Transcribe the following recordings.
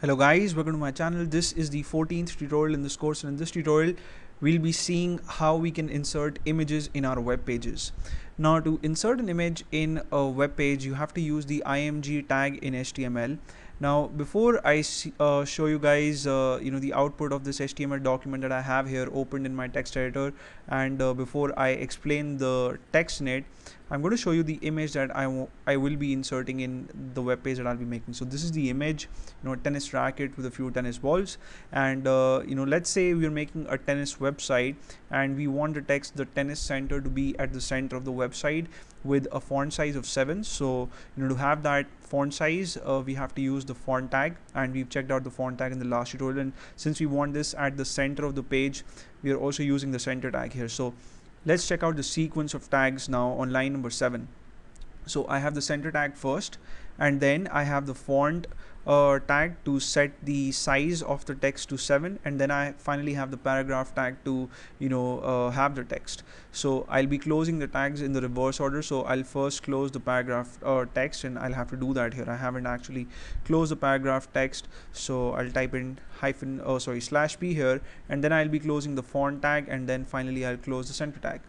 Hello guys, welcome to my channel. This is the 14th tutorial in this course and in this tutorial we'll be seeing how we can insert images in our web pages. Now to insert an image in a web page you have to use the img tag in HTML. Now before I uh, show you guys uh, you know the output of this HTML document that I have here opened in my text editor and uh, before I explain the text in it I'm going to show you the image that I, I will be inserting in the web page that I'll be making. So this is the image, you know, tennis racket with a few tennis balls. And, uh, you know, let's say we're making a tennis website and we want the text, the tennis center to be at the center of the website with a font size of 7. So, you know, to have that font size, uh, we have to use the font tag and we've checked out the font tag in the last tutorial. And since we want this at the center of the page, we are also using the center tag here. So let's check out the sequence of tags now on line number 7 so I have the center tag first and then I have the font uh, tag to set the size of the text to 7 and then I finally have the paragraph tag to you know uh, have the text. So I'll be closing the tags in the reverse order. So I'll first close the paragraph uh, text and I'll have to do that here. I haven't actually closed the paragraph text. So I'll type in hyphen oh sorry slash p here and then I'll be closing the font tag and then finally I'll close the center tag.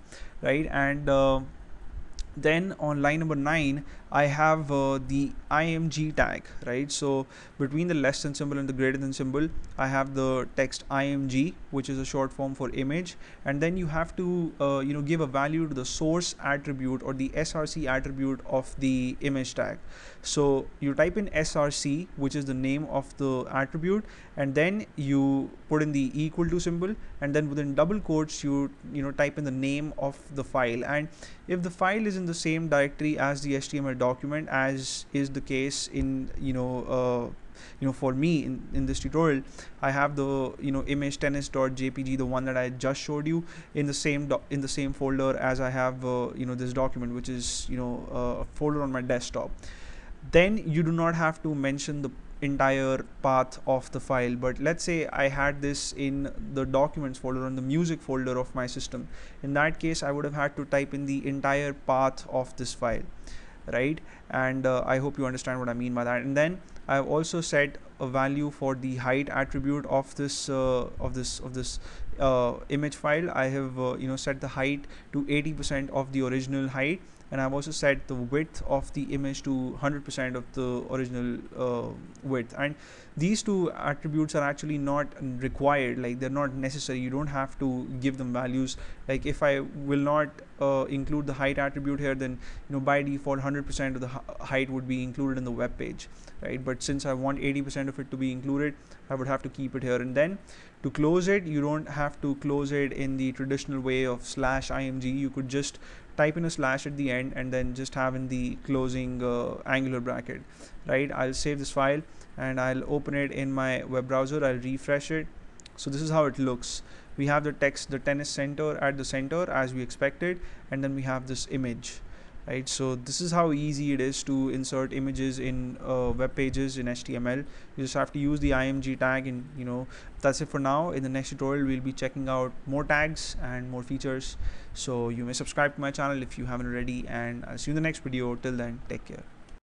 Right? And uh, then on line number 9 I have uh, the img tag right? So between the less than symbol and the greater than symbol I have the text img which is a short form for image. And then you have to uh, you know give a value to the source attribute or the src attribute of the image tag. So you type in src which is the name of the attribute and then you put in the equal to symbol and then within double quotes you you know type in the name of the file. And if the file is in the same directory as the html document as is the case in you know uh, you know for me in, in this tutorial. I have the you know image tennis.jpg the one that I just showed you in the same in the same folder as I have uh, you know this document which is you know uh, a folder on my desktop. Then you do not have to mention the entire path of the file. But let's say I had this in the documents folder on the music folder of my system. In that case I would have had to type in the entire path of this file right? And uh, I hope you understand what I mean by that. And then I've also set a value for the height attribute of this uh, of this of this uh, image file. I have uh, you know set the height to 80% of the original height and I've also set the width of the image to 100% of the original uh, width. And these two attributes are actually not required like they're not necessary. You don't have to give them values. Like if I will not uh, include the height attribute here then you know by default 100% of the height would be included in the web page right? But since I want 80% of it to be included I would have to keep it here and then. To close it you don't have to close it in the traditional way of slash img you could just type in a slash at the end and then just have in the closing uh, angular bracket right? I'll save this file and I'll open it in my web browser. I'll refresh it. So this is how it looks. We have the text the tennis center at the center as we expected and then we have this image right? So this is how easy it is to insert images in uh, web pages in HTML you just have to use the img tag and you know that's it for now. In the next tutorial we'll be checking out more tags and more features. So you may subscribe to my channel if you haven't already and I'll see you in the next video. Till then take care